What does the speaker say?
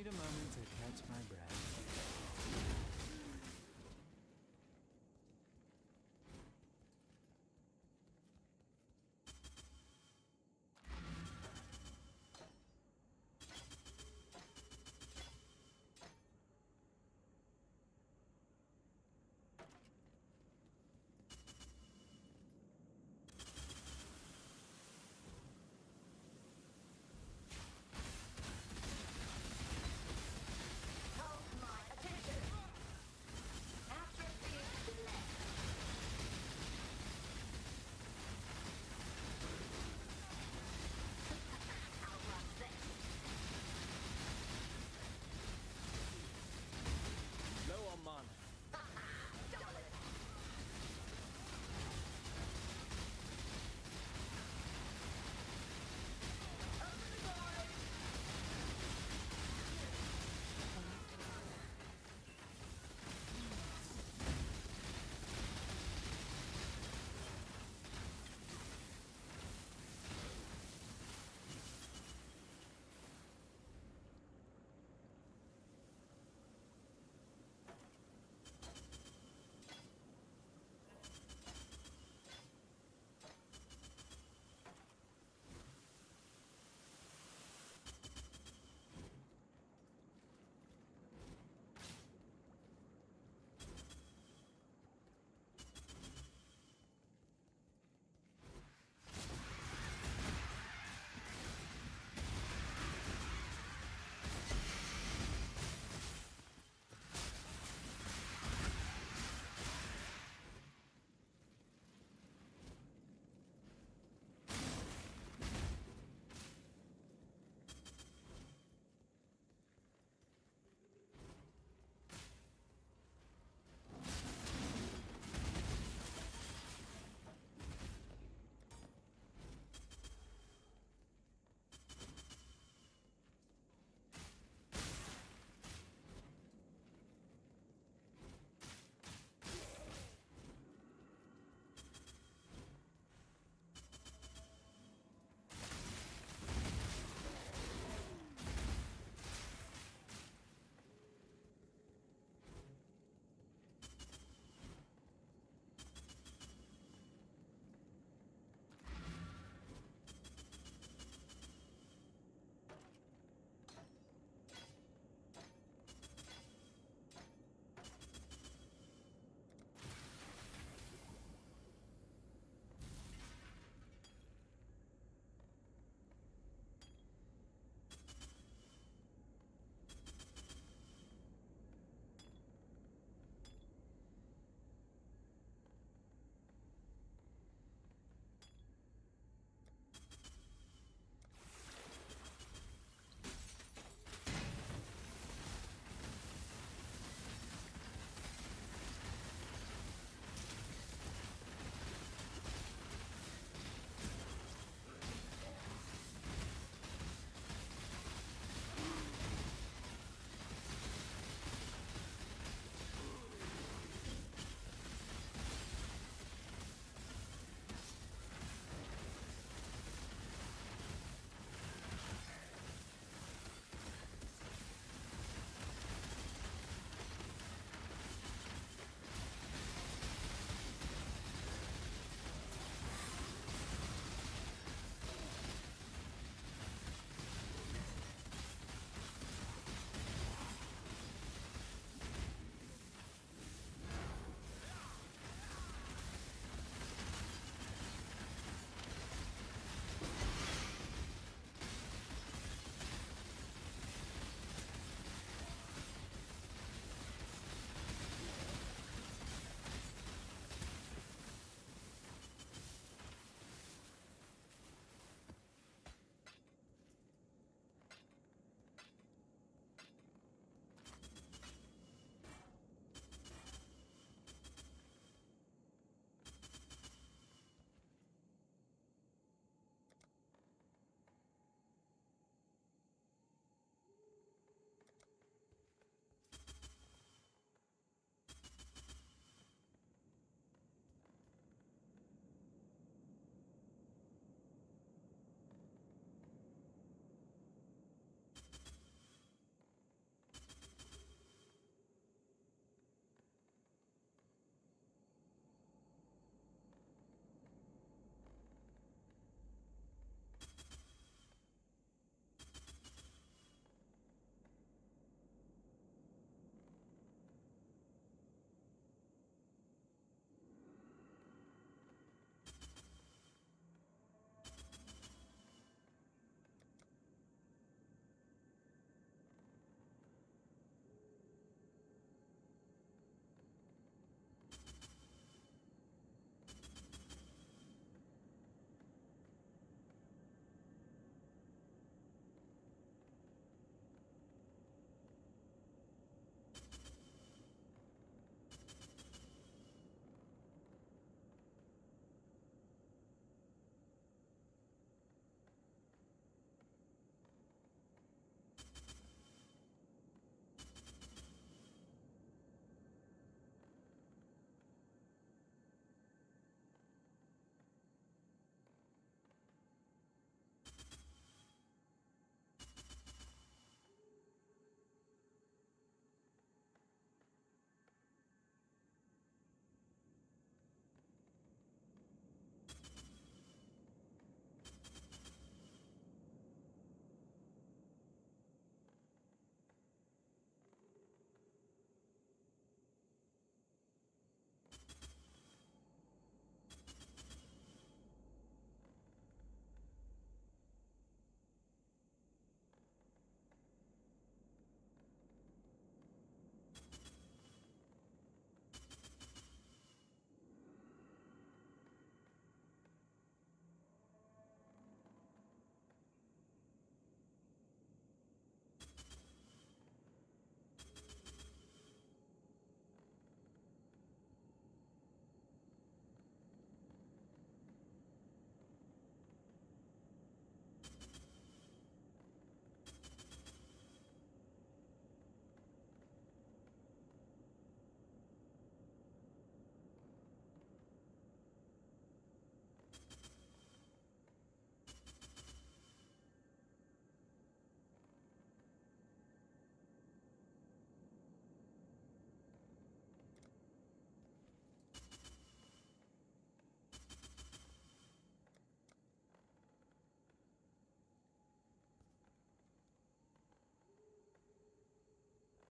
need a moment to catch my breath.